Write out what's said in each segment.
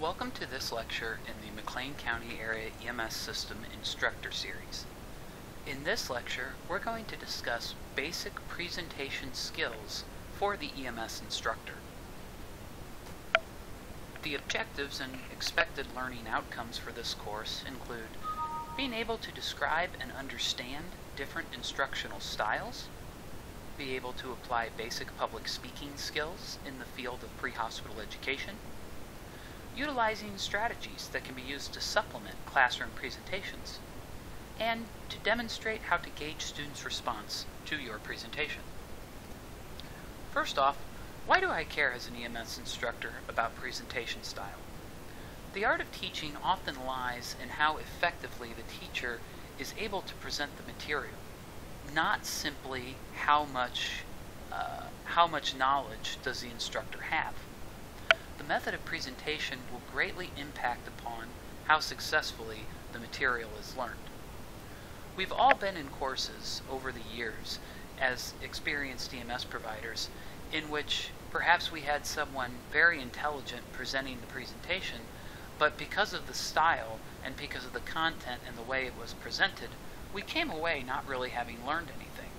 Welcome to this lecture in the McLean County Area EMS System Instructor Series. In this lecture, we're going to discuss basic presentation skills for the EMS instructor. The objectives and expected learning outcomes for this course include being able to describe and understand different instructional styles, be able to apply basic public speaking skills in the field of pre-hospital education, utilizing strategies that can be used to supplement classroom presentations, and to demonstrate how to gauge students' response to your presentation. First off, why do I care as an EMS instructor about presentation style? The art of teaching often lies in how effectively the teacher is able to present the material, not simply how much, uh, how much knowledge does the instructor have method of presentation will greatly impact upon how successfully the material is learned. We've all been in courses over the years as experienced EMS providers in which perhaps we had someone very intelligent presenting the presentation, but because of the style and because of the content and the way it was presented, we came away not really having learned anything.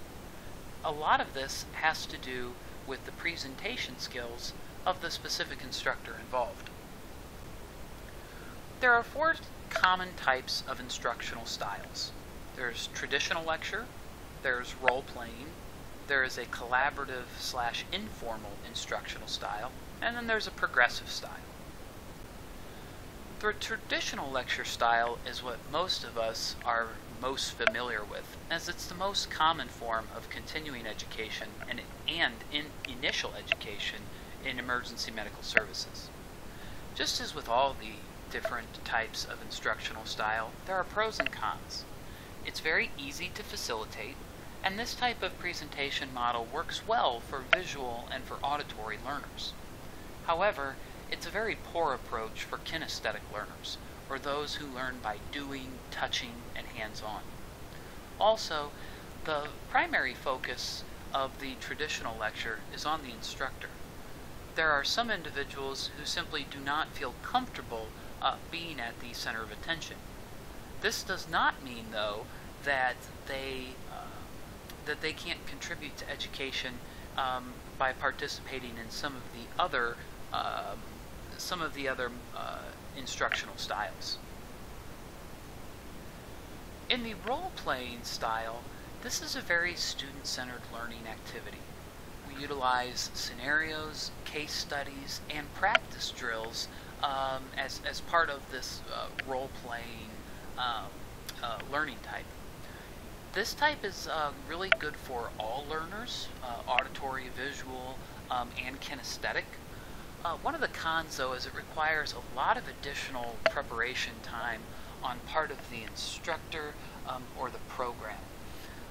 A lot of this has to do with the presentation skills of the specific instructor involved. There are four common types of instructional styles. There's traditional lecture, there's role playing, there is a collaborative slash informal instructional style, and then there's a progressive style. The traditional lecture style is what most of us are most familiar with, as it's the most common form of continuing education and, and in initial education in emergency medical services. Just as with all the different types of instructional style, there are pros and cons. It's very easy to facilitate, and this type of presentation model works well for visual and for auditory learners. However, it's a very poor approach for kinesthetic learners, or those who learn by doing, touching, and hands-on. Also, the primary focus of the traditional lecture is on the instructor there are some individuals who simply do not feel comfortable uh, being at the center of attention. This does not mean, though, that they uh, that they can't contribute to education um, by participating in some of the other uh, some of the other uh, instructional styles. In the role-playing style, this is a very student-centered learning activity utilize scenarios, case studies, and practice drills um, as, as part of this uh, role-playing um, uh, learning type. This type is uh, really good for all learners, uh, auditory, visual, um, and kinesthetic. Uh, one of the cons, though, is it requires a lot of additional preparation time on part of the instructor um, or the program.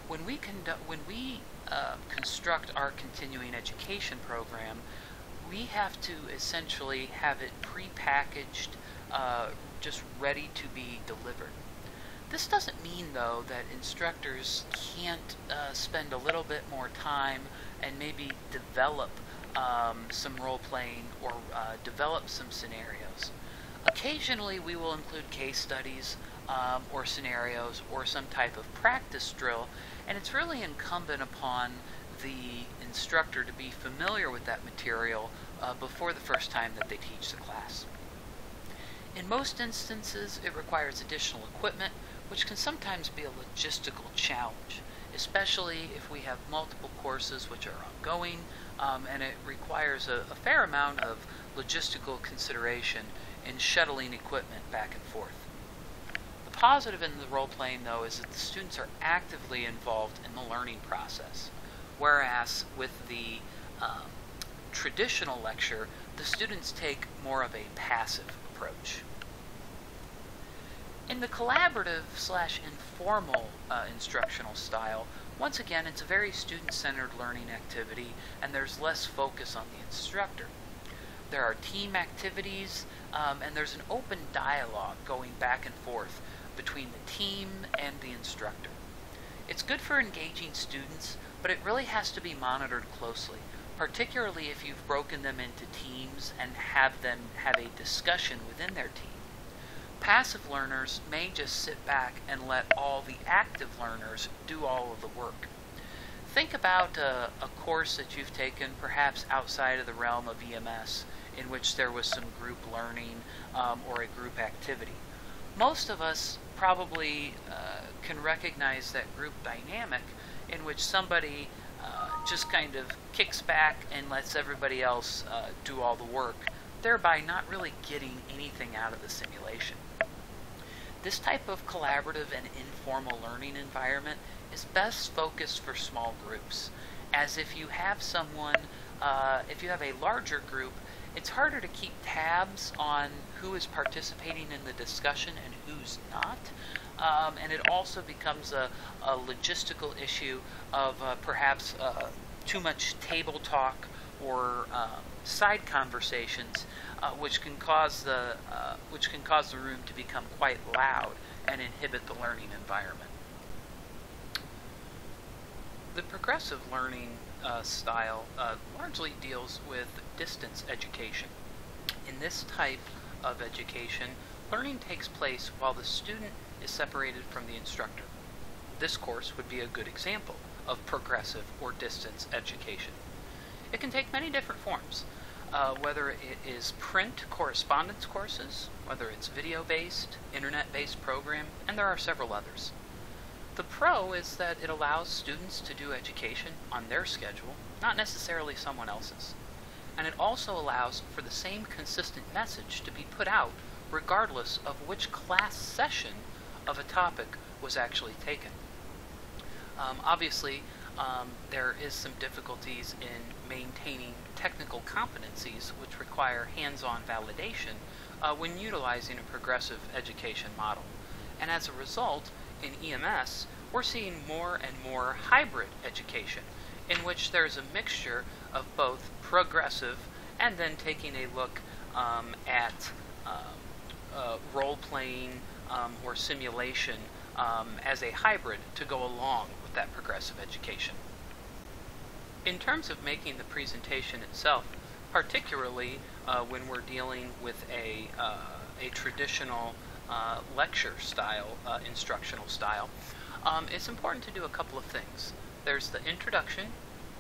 When we conduct, when we uh, construct our continuing education program, we have to essentially have it pre-packaged, uh, just ready to be delivered. This doesn't mean, though, that instructors can't uh, spend a little bit more time and maybe develop um, some role-playing or uh, develop some scenarios. Occasionally, we will include case studies um, or scenarios or some type of practice drill and it's really incumbent upon the instructor to be familiar with that material uh, before the first time that they teach the class. In most instances, it requires additional equipment, which can sometimes be a logistical challenge, especially if we have multiple courses which are ongoing, um, and it requires a, a fair amount of logistical consideration in shuttling equipment back and forth positive in the role playing, though, is that the students are actively involved in the learning process, whereas with the um, traditional lecture, the students take more of a passive approach. In the collaborative slash informal uh, instructional style, once again, it's a very student-centered learning activity, and there's less focus on the instructor. There are team activities, um, and there's an open dialogue going back and forth between the team and the instructor. It's good for engaging students, but it really has to be monitored closely, particularly if you've broken them into teams and have them have a discussion within their team. Passive learners may just sit back and let all the active learners do all of the work. Think about a, a course that you've taken perhaps outside of the realm of EMS in which there was some group learning um, or a group activity. Most of us probably uh, can recognize that group dynamic in which somebody uh, just kind of kicks back and lets everybody else uh, do all the work, thereby not really getting anything out of the simulation. This type of collaborative and informal learning environment is best focused for small groups, as if you have someone, uh, if you have a larger group, it's harder to keep tabs on who is participating in the discussion and who's not. Um, and it also becomes a, a logistical issue of uh, perhaps uh, too much table talk or um, side conversations, uh, which can cause the uh, which can cause the room to become quite loud and inhibit the learning environment. The progressive learning uh, style uh, largely deals with distance education. In this type of education, learning takes place while the student is separated from the instructor. This course would be a good example of progressive or distance education. It can take many different forms, uh, whether it is print correspondence courses, whether it's video-based, internet-based program, and there are several others. The pro is that it allows students to do education on their schedule, not necessarily someone else's. And it also allows for the same consistent message to be put out regardless of which class session of a topic was actually taken. Um, obviously, um, there is some difficulties in maintaining technical competencies which require hands-on validation uh, when utilizing a progressive education model. And as a result, in EMS, we're seeing more and more hybrid education, in which there's a mixture of both progressive and then taking a look um, at um, uh, role playing um, or simulation um, as a hybrid to go along with that progressive education. In terms of making the presentation itself, particularly uh, when we're dealing with a, uh, a traditional uh, lecture style, uh, instructional style, um, it's important to do a couple of things. There's the introduction,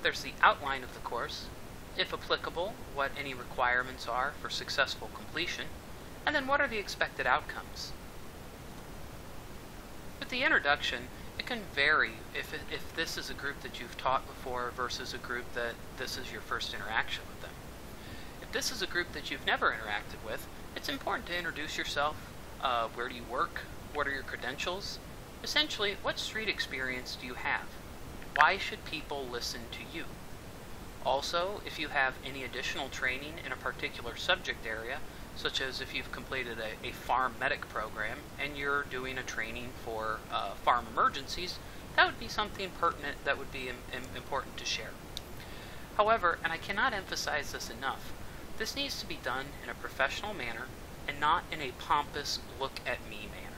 there's the outline of the course, if applicable, what any requirements are for successful completion, and then what are the expected outcomes. With the introduction, it can vary if, it, if this is a group that you've taught before versus a group that this is your first interaction with them. If this is a group that you've never interacted with, it's important to introduce yourself, uh, where do you work? What are your credentials? Essentially, what street experience do you have? Why should people listen to you? Also, if you have any additional training in a particular subject area, such as if you've completed a, a farm medic program and you're doing a training for uh, farm emergencies, that would be something pertinent that would be Im important to share. However, and I cannot emphasize this enough, this needs to be done in a professional manner and not in a pompous look at me manner.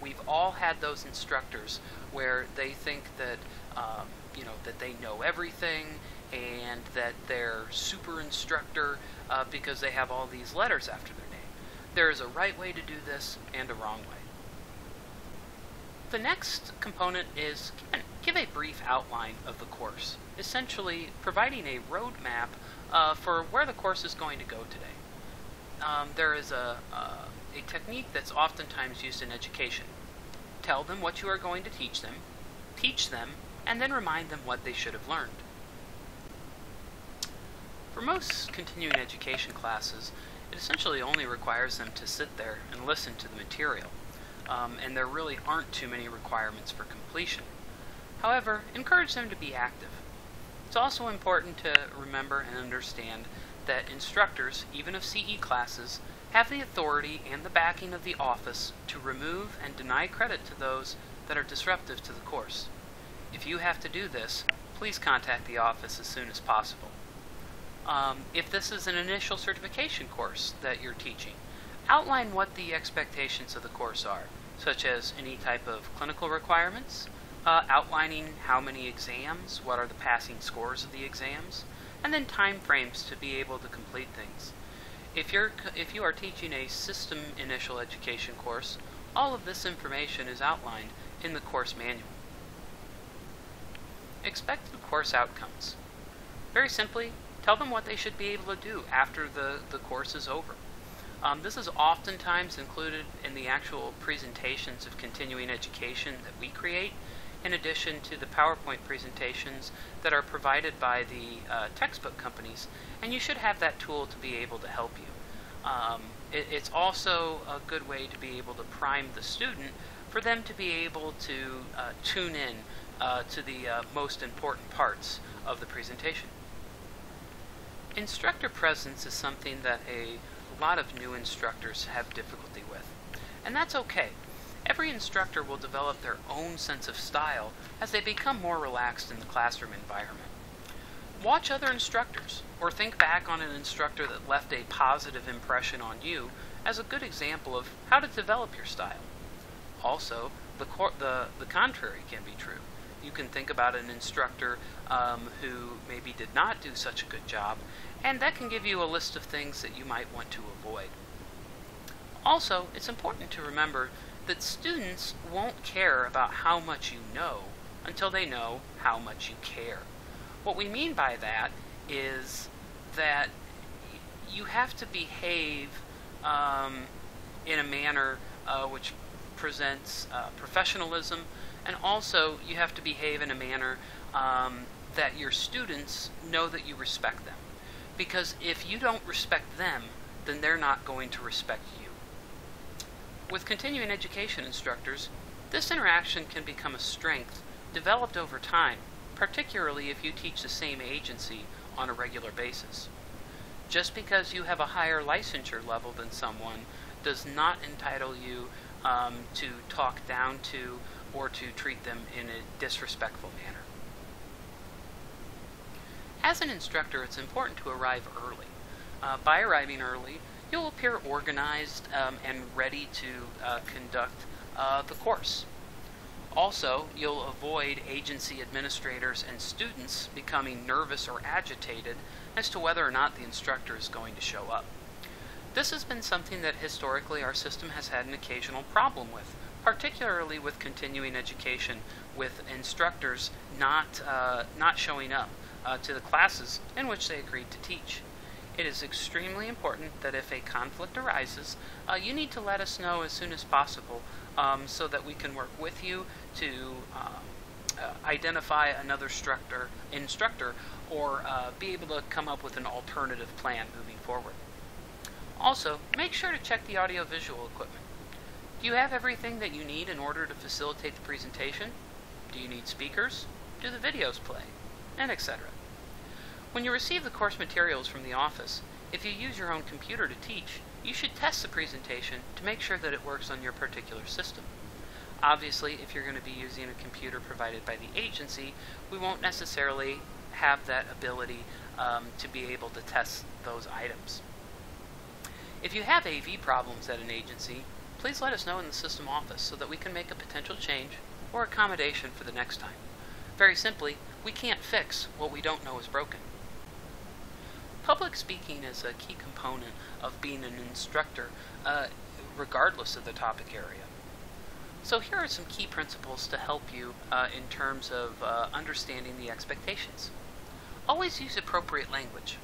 We've all had those instructors where they think that um, you know that they know everything and that they're super instructor uh, because they have all these letters after their name. There is a right way to do this and a wrong way. The next component is give a brief outline of the course, essentially providing a roadmap uh, for where the course is going to go today um, there is a, uh, a technique that's oftentimes used in education. Tell them what you are going to teach them, teach them, and then remind them what they should have learned. For most continuing education classes, it essentially only requires them to sit there and listen to the material, um, and there really aren't too many requirements for completion. However, encourage them to be active. It's also important to remember and understand that instructors, even of CE classes, have the authority and the backing of the office to remove and deny credit to those that are disruptive to the course. If you have to do this, please contact the office as soon as possible. Um, if this is an initial certification course that you're teaching, outline what the expectations of the course are, such as any type of clinical requirements, uh, outlining how many exams, what are the passing scores of the exams, and then time frames to be able to complete things. If, you're, if you are teaching a system initial education course, all of this information is outlined in the course manual. Expected course outcomes. Very simply, tell them what they should be able to do after the, the course is over. Um, this is oftentimes included in the actual presentations of continuing education that we create, in addition to the PowerPoint presentations that are provided by the uh, textbook companies, and you should have that tool to be able to help you. Um, it, it's also a good way to be able to prime the student for them to be able to uh, tune in uh, to the uh, most important parts of the presentation. Instructor presence is something that a lot of new instructors have difficulty with, and that's okay. Every instructor will develop their own sense of style as they become more relaxed in the classroom environment. Watch other instructors, or think back on an instructor that left a positive impression on you as a good example of how to develop your style. Also, the, the, the contrary can be true. You can think about an instructor um, who maybe did not do such a good job, and that can give you a list of things that you might want to avoid. Also, it's important to remember that students won't care about how much you know until they know how much you care. What we mean by that is that you have to behave um, in a manner uh, which presents uh, professionalism, and also you have to behave in a manner um, that your students know that you respect them. Because if you don't respect them, then they're not going to respect you. With continuing education instructors, this interaction can become a strength developed over time particularly if you teach the same agency on a regular basis. Just because you have a higher licensure level than someone does not entitle you um, to talk down to or to treat them in a disrespectful manner. As an instructor, it's important to arrive early. Uh, by arriving early, you'll appear organized um, and ready to uh, conduct uh, the course. Also, you'll avoid agency administrators and students becoming nervous or agitated as to whether or not the instructor is going to show up. This has been something that historically our system has had an occasional problem with, particularly with continuing education, with instructors not, uh, not showing up uh, to the classes in which they agreed to teach. It is extremely important that if a conflict arises, uh, you need to let us know as soon as possible um, so that we can work with you to um, uh, identify another instructor, instructor or uh, be able to come up with an alternative plan moving forward. Also, make sure to check the audiovisual equipment. Do you have everything that you need in order to facilitate the presentation? Do you need speakers? Do the videos play? And etc. When you receive the course materials from the office, if you use your own computer to teach, you should test the presentation to make sure that it works on your particular system. Obviously, if you're going to be using a computer provided by the agency, we won't necessarily have that ability um, to be able to test those items. If you have AV problems at an agency, please let us know in the system office so that we can make a potential change or accommodation for the next time. Very simply, we can't fix what we don't know is broken. Public speaking is a key component of being an instructor, uh, regardless of the topic area. So here are some key principles to help you uh, in terms of uh, understanding the expectations. Always use appropriate language.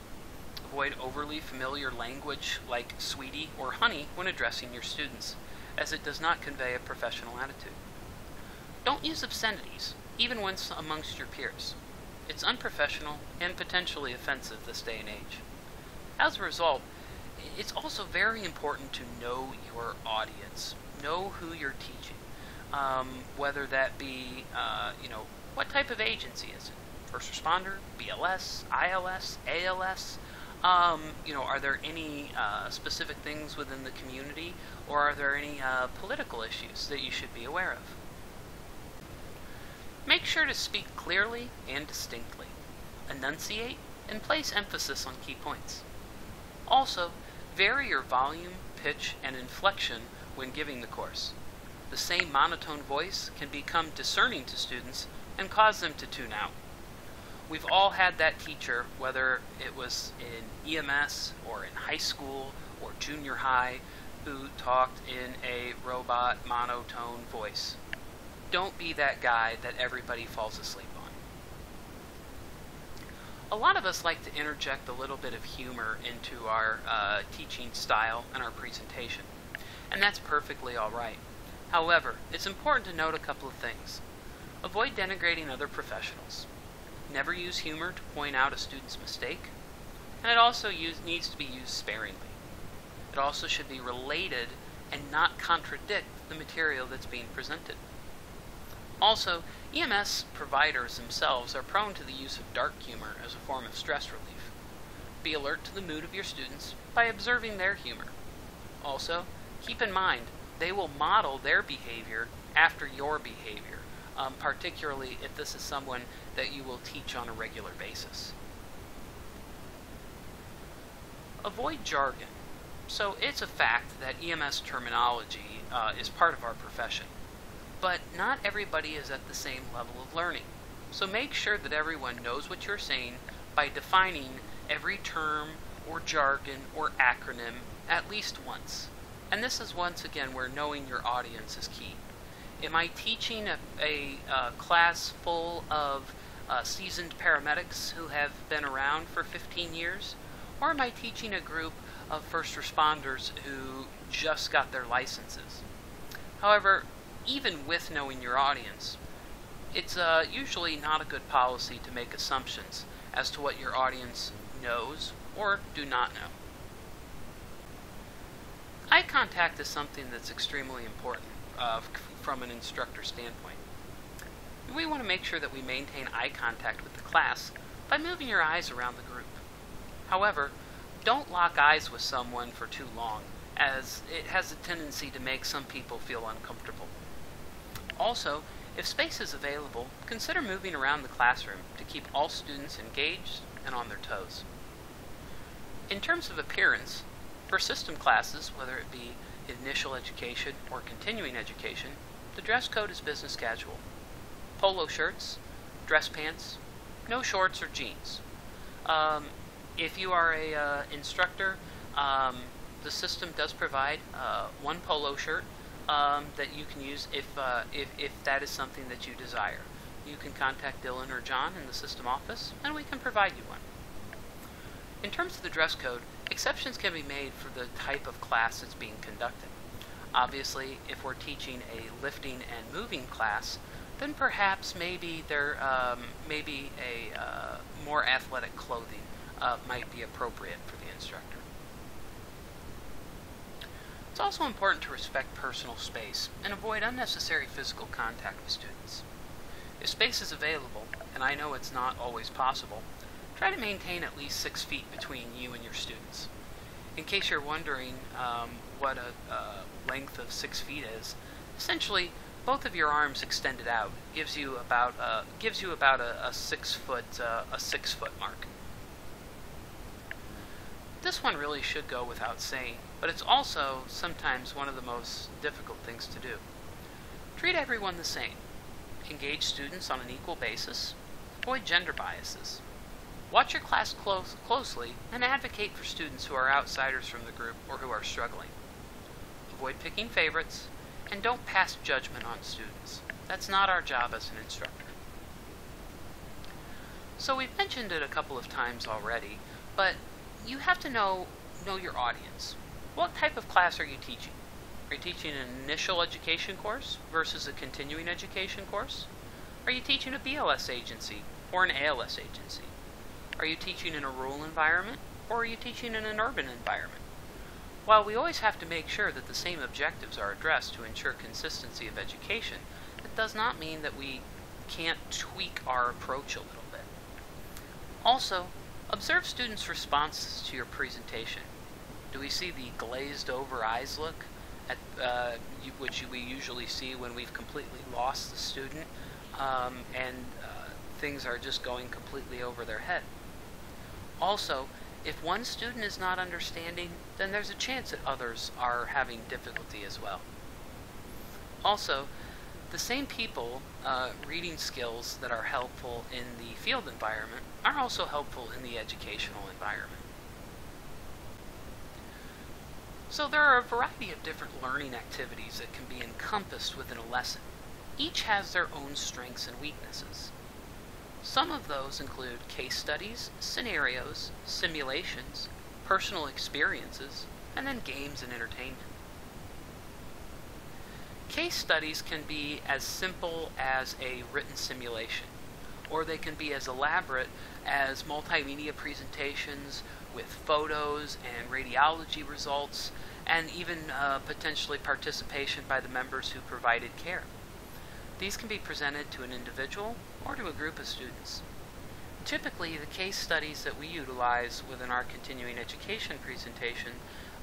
Avoid overly familiar language like sweetie or honey when addressing your students, as it does not convey a professional attitude. Don't use obscenities, even when amongst your peers. It's unprofessional and potentially offensive this day and age. As a result, it's also very important to know your audience, know who you're teaching, um, whether that be, uh, you know, what type of agency is it? First responder, BLS, ILS, ALS? Um, you know, are there any uh, specific things within the community, or are there any uh, political issues that you should be aware of? Make sure to speak clearly and distinctly. Enunciate and place emphasis on key points. Also, vary your volume, pitch, and inflection when giving the course. The same monotone voice can become discerning to students and cause them to tune out. We've all had that teacher, whether it was in EMS or in high school or junior high, who talked in a robot monotone voice. Don't be that guy that everybody falls asleep on. A lot of us like to interject a little bit of humor into our uh, teaching style and our presentation, and that's perfectly alright. However, it's important to note a couple of things. Avoid denigrating other professionals. Never use humor to point out a student's mistake, and it also use, needs to be used sparingly. It also should be related and not contradict the material that's being presented. Also, EMS providers themselves are prone to the use of dark humor as a form of stress relief. Be alert to the mood of your students by observing their humor. Also, keep in mind they will model their behavior after your behavior, um, particularly if this is someone that you will teach on a regular basis. Avoid jargon. So it's a fact that EMS terminology uh, is part of our profession but not everybody is at the same level of learning. So make sure that everyone knows what you're saying by defining every term or jargon or acronym at least once. And this is once again where knowing your audience is key. Am I teaching a, a, a class full of uh, seasoned paramedics who have been around for 15 years? Or am I teaching a group of first responders who just got their licenses? However, even with knowing your audience, it's uh, usually not a good policy to make assumptions as to what your audience knows or do not know. Eye contact is something that's extremely important uh, from an instructor standpoint. We want to make sure that we maintain eye contact with the class by moving your eyes around the group. However, don't lock eyes with someone for too long, as it has a tendency to make some people feel uncomfortable. Also, if space is available, consider moving around the classroom to keep all students engaged and on their toes. In terms of appearance, for system classes, whether it be initial education or continuing education, the dress code is business casual. Polo shirts, dress pants, no shorts or jeans. Um, if you are a uh, instructor, um, the system does provide uh, one polo shirt um, that you can use if, uh, if, if that is something that you desire. You can contact Dylan or John in the system office, and we can provide you one. In terms of the dress code, exceptions can be made for the type of class that's being conducted. Obviously, if we're teaching a lifting and moving class, then perhaps maybe there um, maybe a uh, more athletic clothing uh, might be appropriate for the instructor. It's also important to respect personal space and avoid unnecessary physical contact with students. If space is available, and I know it's not always possible, try to maintain at least six feet between you and your students. In case you're wondering um, what a, a length of six feet is, essentially both of your arms extended out gives you about uh, gives you about a, a six foot uh, a six foot mark. This one really should go without saying, but it's also sometimes one of the most difficult things to do. Treat everyone the same. Engage students on an equal basis. Avoid gender biases. Watch your class close, closely and advocate for students who are outsiders from the group or who are struggling. Avoid picking favorites and don't pass judgment on students. That's not our job as an instructor. So we've mentioned it a couple of times already, but you have to know know your audience. What type of class are you teaching? Are you teaching an initial education course versus a continuing education course? Are you teaching a BLS agency or an ALS agency? Are you teaching in a rural environment or are you teaching in an urban environment? While we always have to make sure that the same objectives are addressed to ensure consistency of education, it does not mean that we can't tweak our approach a little bit. Also, Observe students' responses to your presentation. Do we see the glazed over eyes look, at, uh, which we usually see when we've completely lost the student um, and uh, things are just going completely over their head? Also, if one student is not understanding, then there's a chance that others are having difficulty as well. Also, The same people uh, reading skills that are helpful in the field environment are also helpful in the educational environment. So there are a variety of different learning activities that can be encompassed within a lesson. Each has their own strengths and weaknesses. Some of those include case studies, scenarios, simulations, personal experiences, and then games and entertainment. Case studies can be as simple as a written simulation, or they can be as elaborate as multimedia presentations with photos and radiology results, and even uh, potentially participation by the members who provided care. These can be presented to an individual or to a group of students. Typically, the case studies that we utilize within our continuing education presentation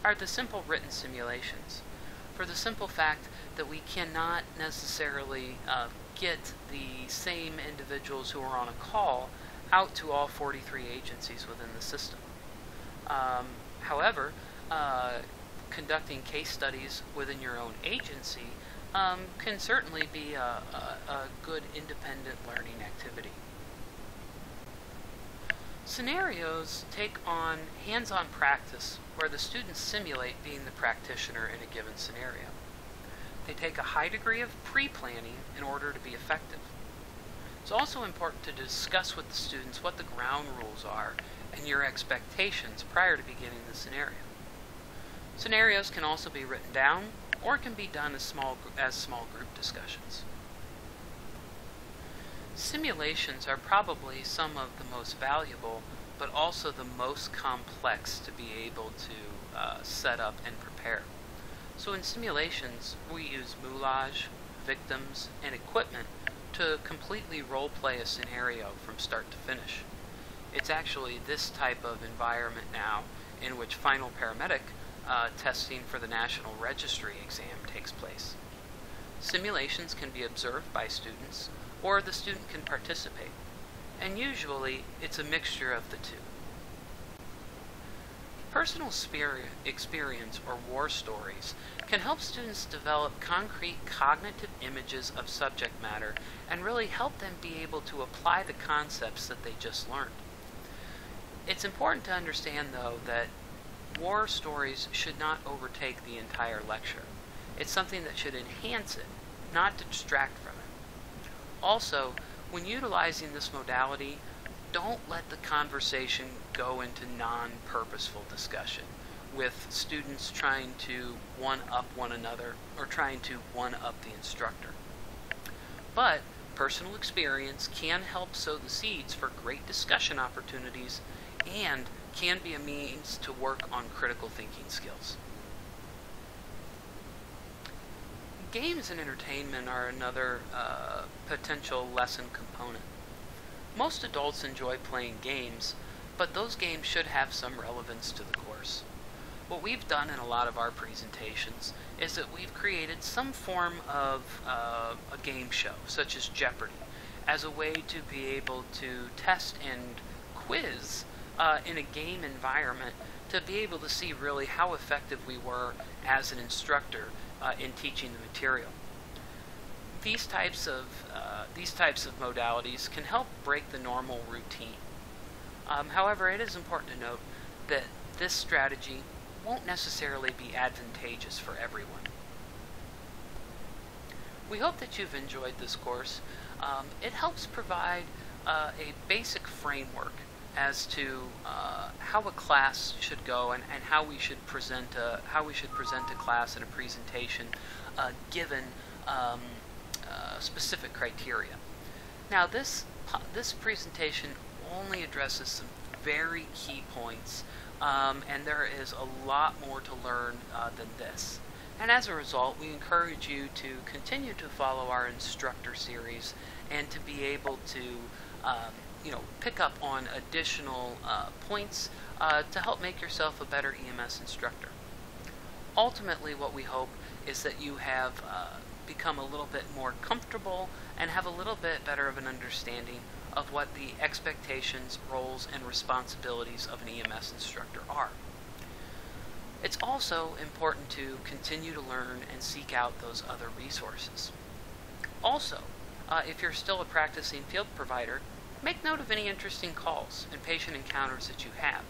are the simple written simulations, for the simple fact that we cannot necessarily uh, get the same individuals who are on a call out to all 43 agencies within the system. Um, however, uh, conducting case studies within your own agency um, can certainly be a, a, a good independent learning activity. Scenarios take on hands-on practice where the students simulate being the practitioner in a given scenario. They take a high degree of pre-planning in order to be effective. It's also important to discuss with the students what the ground rules are and your expectations prior to beginning the scenario. Scenarios can also be written down or can be done as small, as small group discussions. Simulations are probably some of the most valuable, but also the most complex to be able to uh, set up and prepare. So in simulations, we use moulage, victims, and equipment to completely role-play a scenario from start to finish. It's actually this type of environment now in which final paramedic uh, testing for the National Registry exam takes place. Simulations can be observed by students, or the student can participate, and usually it's a mixture of the two. Personal experience or war stories can help students develop concrete cognitive images of subject matter and really help them be able to apply the concepts that they just learned. It's important to understand, though, that war stories should not overtake the entire lecture. It's something that should enhance it, not distract from it. Also, when utilizing this modality, don't let the conversation go into non-purposeful discussion with students trying to one-up one another or trying to one-up the instructor. But personal experience can help sow the seeds for great discussion opportunities and can be a means to work on critical thinking skills. Games and entertainment are another uh, potential lesson component. Most adults enjoy playing games, but those games should have some relevance to the course. What we've done in a lot of our presentations is that we've created some form of uh, a game show, such as Jeopardy, as a way to be able to test and quiz uh, in a game environment to be able to see really how effective we were as an instructor uh, in teaching the material. These types of uh, these types of modalities can help break the normal routine. Um, however, it is important to note that this strategy won't necessarily be advantageous for everyone. We hope that you've enjoyed this course. Um, it helps provide uh, a basic framework as to uh, how a class should go and, and how we should present a, how we should present a class in a presentation uh, given um, uh, specific criteria. Now this this presentation only addresses some very key points um, and there is a lot more to learn uh, than this. And as a result, we encourage you to continue to follow our instructor series and to be able to um, you know, pick up on additional uh, points uh, to help make yourself a better EMS instructor. Ultimately, what we hope is that you have uh, become a little bit more comfortable and have a little bit better of an understanding of what the expectations, roles, and responsibilities of an EMS instructor are. It's also important to continue to learn and seek out those other resources. Also, uh, if you're still a practicing field provider, make note of any interesting calls and patient encounters that you have.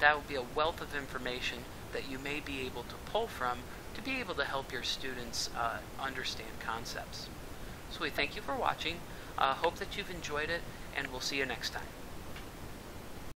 That will be a wealth of information that you may be able to pull from to be able to help your students uh, understand concepts. So we thank you for watching. Uh, hope that you've enjoyed it, and we'll see you next time.